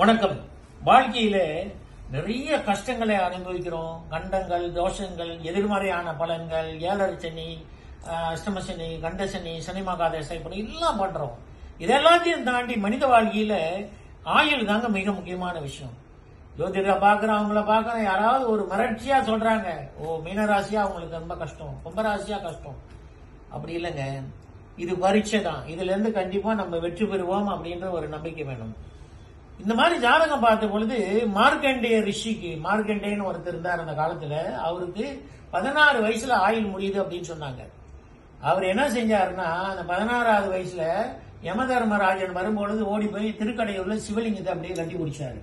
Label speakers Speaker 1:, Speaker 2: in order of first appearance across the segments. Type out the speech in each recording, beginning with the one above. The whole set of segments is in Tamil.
Speaker 1: வணக்கம். வாழ்க்கையில நிறைய கஷ்டங்களை அனுபவிக்கிறோம். கண்டங்கள் தோஷங்கள் எதிர்மறையான பலன்கள் ஏழரை சனி அஷ்டம சனி கண்ட சனி சனி மகாதசை எல்லாம் பண்றோம். இதெல்லாத்தையும் தாண்டி மனித வாழ்க்கையில ஆயுள் தாங்க மிக முக்கியமான விஷயம். ஜோதிடரை பாக்குறோம் அவங்கள பாக்குறோம் யாராவது ஒரு மிரட்சியா சொல்றாங்க ஓ மீனராசியா அவங்களுக்கு ரொம்ப கஷ்டம் கும்பராசியா கஷ்டம். அப்படி இல்லைங்க. இது பரீட்சை தான். இதுல இருந்து கண்டிப்பா நம்ம வெற்றி பெறுவோம் அப்படின்ற ஒரு நம்பிக்கை வேணும். இந்த மாதிரி ஜாதகம் பார்த்த பொழுது மார்க்கண்டேய ரிஷிக்கு மார்க்கண்டேயன்னு ஒருத்தர் இருந்தார் அந்த காலத்துல அவருக்கு பதினாறு வயசுல ஆயுள் முடியுது அப்படின்னு சொன்னாங்க. அவர் என்ன செஞ்சாருன்னா அந்த பதினாறாவது வயசுல யமதர்மராஜன் வரும்பொழுது ஓடி போய் திருக்கடையூர்ல சிவலிங்கத்தை அப்படியே கட்டி பிடிச்சாரு.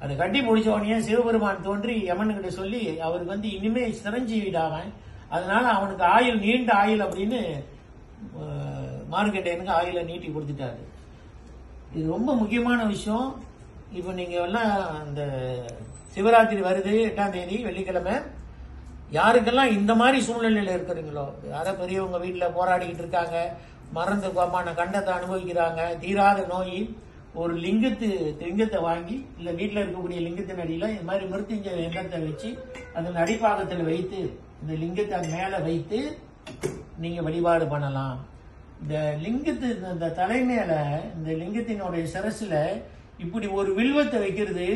Speaker 1: அதை கட்டி பிடிச்ச உடனே சிவபெருமான் தோன்றி யமனுக்கிட்ட சொல்லி அவருக்கு வந்து இனிமே சிரஞ்சீவிடாவன் அதனால அவனுக்கு ஆயுள் நீண்ட ஆயுள் அப்படின்னு அஹ், மார்க்கண்டேயனுக்கு ஆயுளை நீட்டி கொடுத்துட்டாரு. இது ரொம்ப முக்கியமான விஷயம். இப்போ நீங்க எல்லாம் அந்த சிவராத்திரி வருது எட்டாம் தேதி வெள்ளிக்கிழமை. யாருக்கெல்லாம் இந்த மாதிரி சூழ்நிலையில இருக்கிறீங்களோ யாரோ பெரியவங்க வீட்டில் போராடிக்கிட்டு இருக்காங்க மறந்து கோமான கண்டத்தை அனுபவிக்கிறாங்க தீராத நோய் ஒரு லிங்கத்து லிங்கத்தை வாங்கி இல்ல வீட்டில் இருக்கக்கூடிய லிங்கத்தின் அடியில இந்த மாதிரி மிருத்யுஞ்ச எண்ணத்தை வச்சு அதன் அடிப்பாகத்தில் வைத்து இந்த லிங்கத்தை மேலே மேல வைத்து நீங்க வழிபாடு பண்ணலாம். இந்த லிங்கத்து இந்த தலைமையில இந்த லிங்கத்தினுடைய சிரசுல இப்படி ஒரு வில்வத்தை வைக்கிறது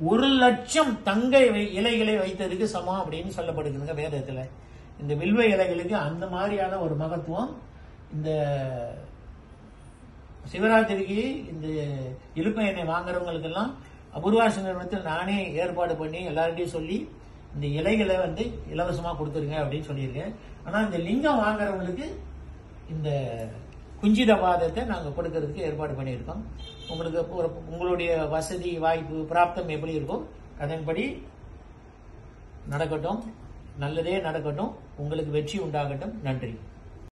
Speaker 1: ஒரு லட்சம் தங்க வை- இலைகளை வைத்ததுக்கு சமம் அப்படின்னு சொல்லப்படுதுங்க வேதத்துல. இந்த வில்வ இலைகளுக்கு அந்த மாதிரியான ஒரு மகத்துவம் இந்த சிவராத்திரிக்கு இந்த இழுப்ப எண்ணெய் வாங்குறவங்களுக்கெல்லாம் அபூர்வாசி நிறுவனத்தில் நானே ஏற்பாடு பண்ணி எல்லார்கிட்டையும் சொல்லி இந்த இலைகளை வந்து இலவசமா கொடுத்துருங்க அப்படின்னு சொல்லியிருக்கேன். ஆனா இந்த லிங்கம் வாங்குறவங்களுக்கு இந்த குஞ்சித நாங்கள் கொடுக்கறதுக்கு ஏற்பாடு பண்ணியிருக்கோம். உங்களுக்கு ஒரு உங்களுடைய வசதி வாய்ப்பு பிராப்தம் எப்படி இருக்கோ அதன்படி நடக்கட்டும். நல்லதே நடக்கட்டும். உங்களுக்கு வெற்றி உண்டாகட்டும். நன்றி.